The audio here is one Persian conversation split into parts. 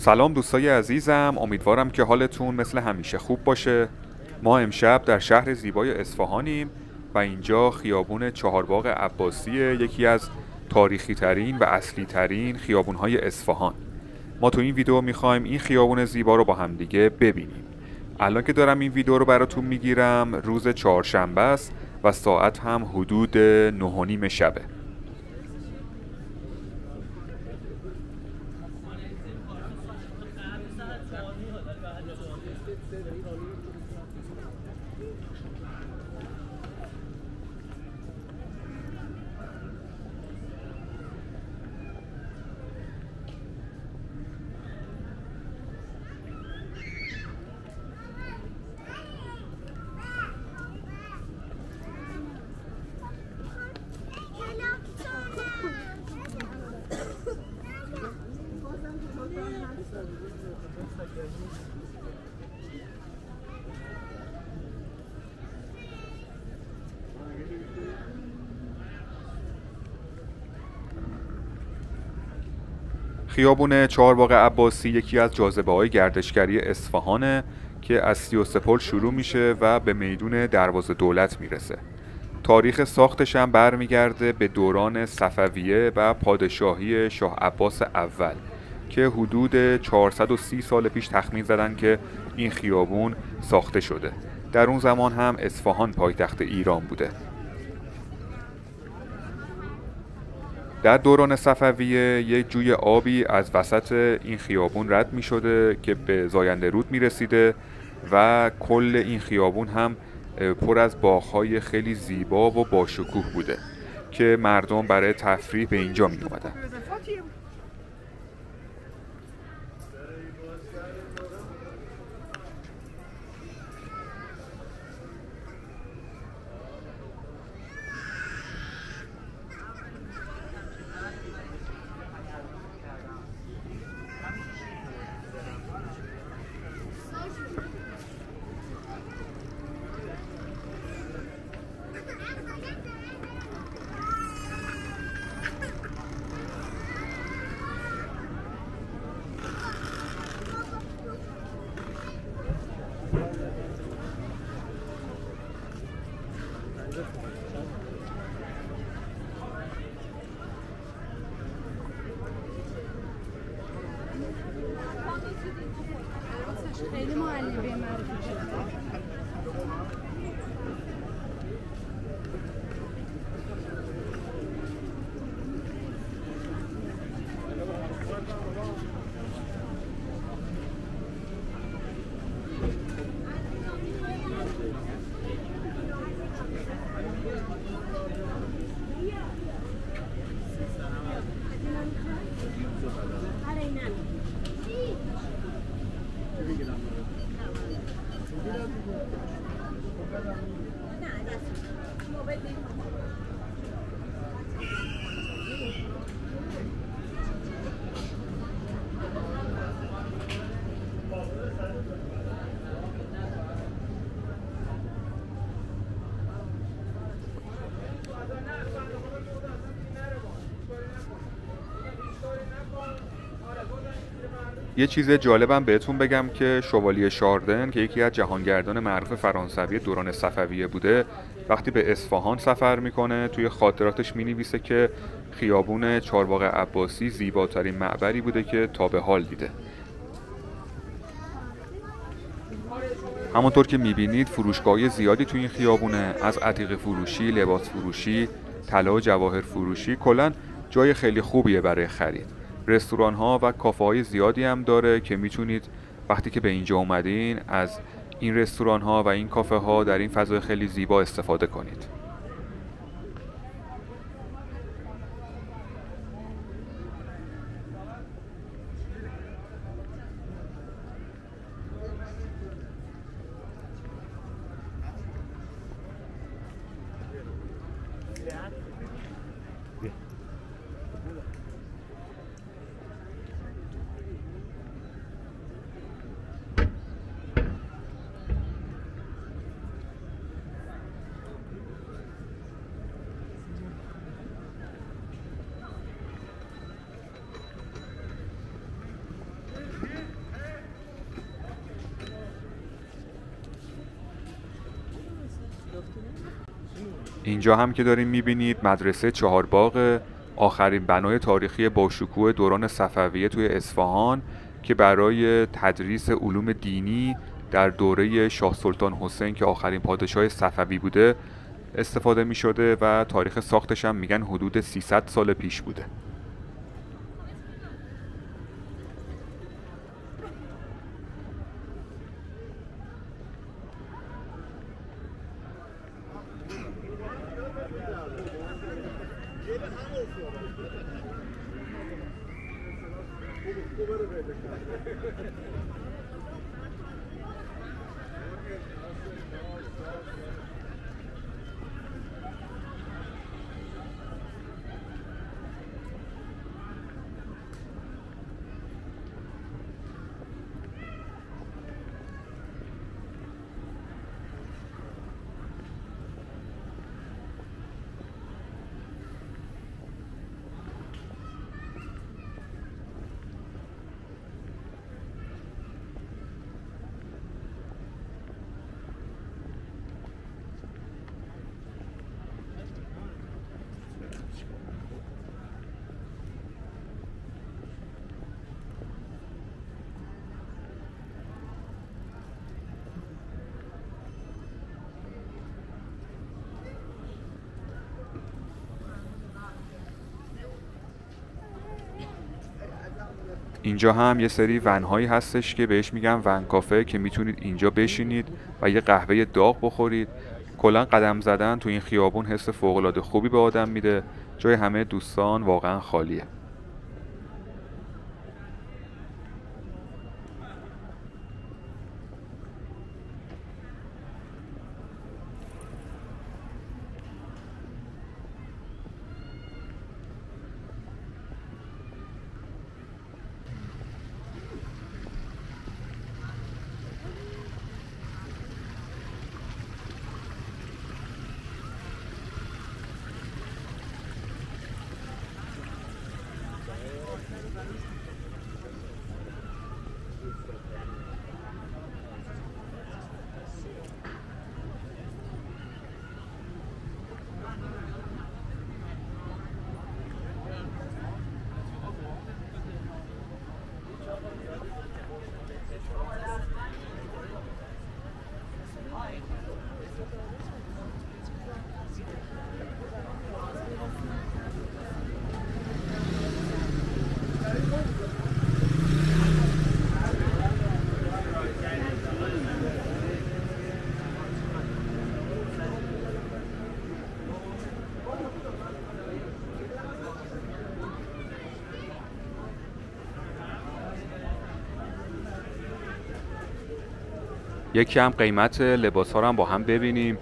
سلام دوستای عزیزم امیدوارم که حالتون مثل همیشه خوب باشه. ما امشب در شهر زیبای اصفهانیم و اینجا خیابون چهارباغ عباسی یکی از تاریخی ترین و اصلی ترین خیابون های اصفهان. ما تو این ویدیو می‌خوایم این خیابون زیبا رو با همدیگه ببینیم. الان که دارم این ویدیو رو براتون می‌گیرم روز چهارشنبه است و ساعت هم حدود نه و نیم شبه. خیابون چهارباغ عباسی یکی از جاذبه های گردشگری اصفهانه که از سی و سپل شروع میشه و به میدون دروازه دولت می‌رسه. تاریخ ساختش هم برمیگرده به دوران صفویه و پادشاهی شاه عباس اول که حدود 430 سال پیش تخمین زدن که این خیابون ساخته شده. در اون زمان هم اصفهان پایتخت ایران بوده. در دوران صفویه یک جوی آبی از وسط این خیابون رد می شده که به زاینده رود می رسیده و کل این خیابون هم پر از باغهای خیلی زیبا و باشکوه بوده که مردم برای تفریح به اینجا می اومدن. یه چیز جالبم بهتون بگم که شوالیه شاردن که یکی از جهانگردان معروف فرانسوی دوران صفویه بوده وقتی به اصفهان سفر می‌کنه توی خاطراتش می‌نویسه که خیابون چارباغ عباسی زیباترین معبری بوده که تا به حال دیده. همونطور که می‌بینید فروشگاه زیادی توی این خیابونه از عتیق فروشی، لباس فروشی، طلا و جواهر فروشی کلا جای خیلی خوبیه برای خرید. رستوران ها و کافه های زیادی هم داره که می‌تونید وقتی که به اینجا اومدین از این رستوران ها و این کافه ها در این فضای خیلی زیبا استفاده کنید. اینجا هم که داریم می‌بینید مدرسه چهارباغ آخرین بنای تاریخی باشکوه دوران صفویه توی اصفهان که برای تدریس علوم دینی در دوره شاه سلطان حسین که آخرین پادشاه صفوی بوده استفاده می شده و تاریخ ساختش هم میگن حدود 300 سال پیش بوده. Thank you. اینجا هم یه سری ونهایی هستش که بهش میگن ون کافه که می‌تونید اینجا بشینید و یه قهوه داغ بخورید. کلا قدم زدن تو این خیابون حس فوقالعاده خوبی به آدم میده. جای همه دوستان واقعا خالیه. یکی هم قیمت لباس ها رو هم با هم ببینیم.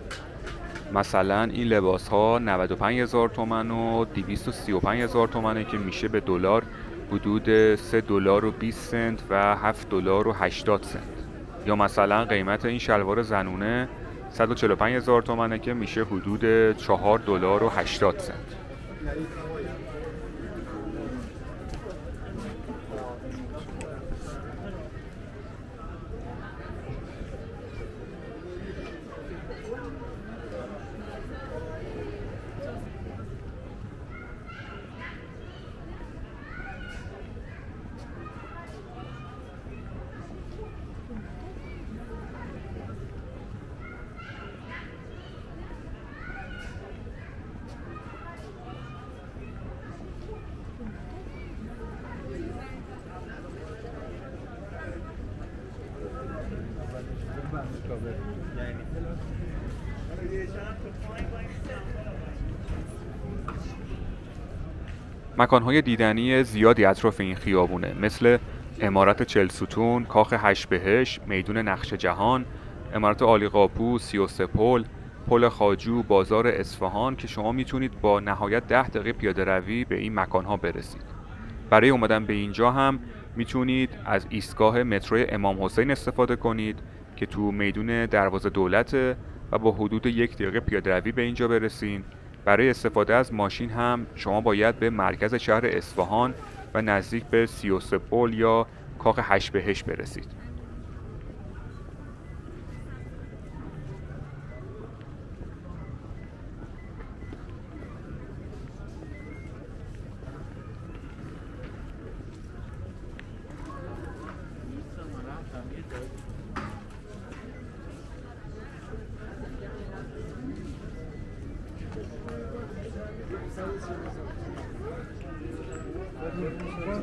مثلا این لباس ها 95 هزار تومن و 235 هزار تومنه که میشه به دلار حدود 3 دلار و 20 سنت و 7 دلار و 80 سنت. یا مثلا قیمت این شلوار زنونه 145 هزار تومنه که میشه حدود 4 دلار و 80 سنت. مکانهای دیدنی زیادی اطراف این خیابونه مثل امارت چلسوتون، کاخ هشت بهش، میدون نقش جهان، امارت آلی قاپو، سیوسه پل، پل خاجو، بازار اصفهان که شما می‌تونید با نهایت ده دقیقه پیاده روی به این مکانها برسید. برای اومدن به اینجا هم می‌تونید از ایستگاه مترو امام حسین استفاده کنید که تو میدون دروازه دولته و با حدود یک دقیقه پیاده روی به اینجا برسین. برای استفاده از ماشین هم شما باید به مرکز شهر اصفهان و نزدیک به سیوسپول یا کاخ هشت بهش برسید من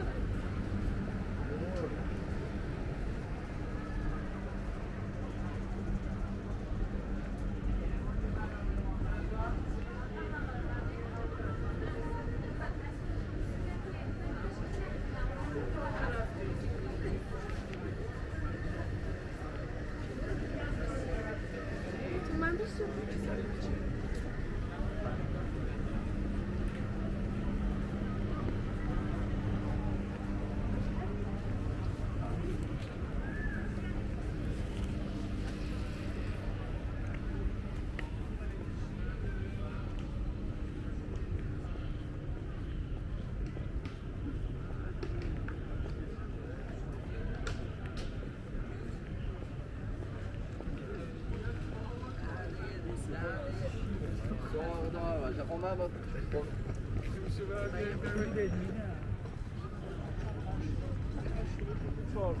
Mano. Çok.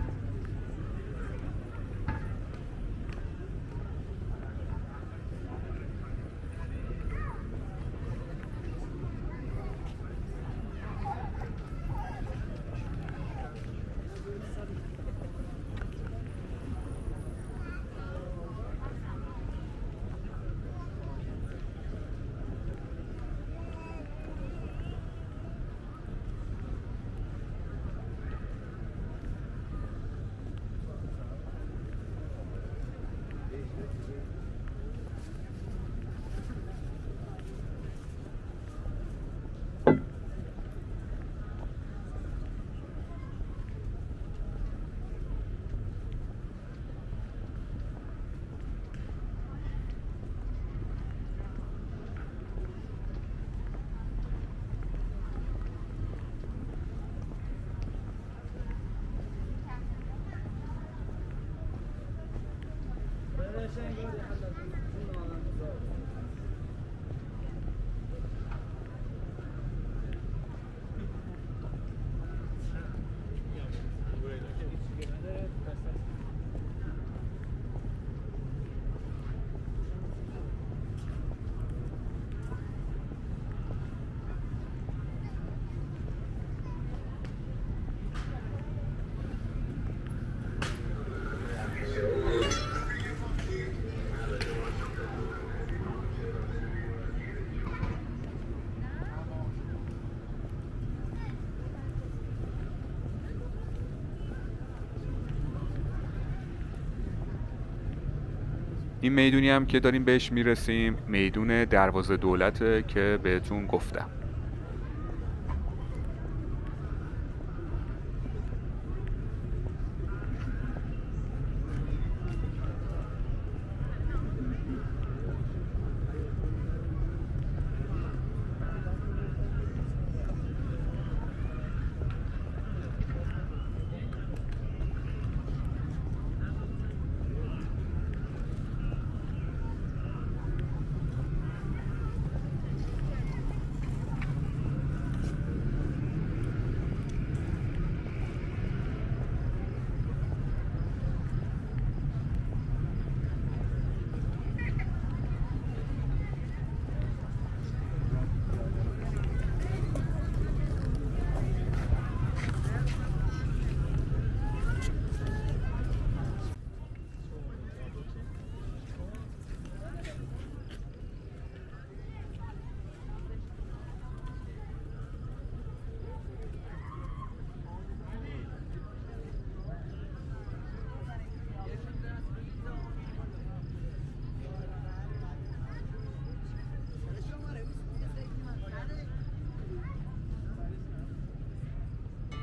این می‌دونی هم که داریم بهش می‌رسیم. میدون دروازه دولته که بهتون گفتم.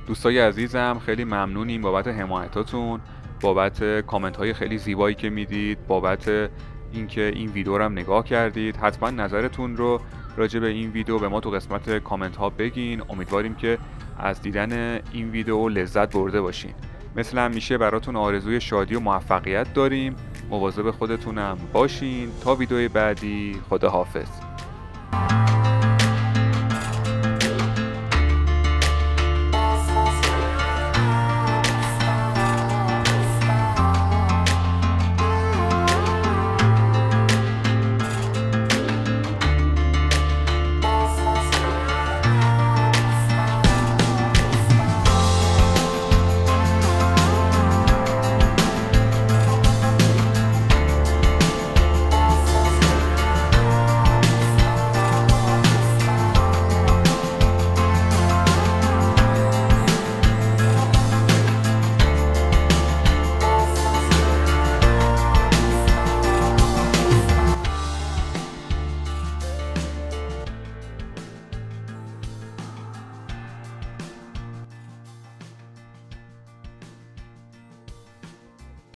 دوستای عزیزم خیلی ممنونیم بابت حمایتاتون بابت کامنت های خیلی زیبایی که می‌دید بابت اینکه این ویدیو رو هم نگاه کردید. حتما نظرتون رو راجع به این ویدیو به ما تو قسمت کامنت ها بگین. امیدواریم که از دیدن این ویدیو لذت برده باشین. مثل همیشه براتون آرزوی شادی و موفقیت داریم. مواظب خودتونم باشین. تا ویدیو بعدی خدا حافظ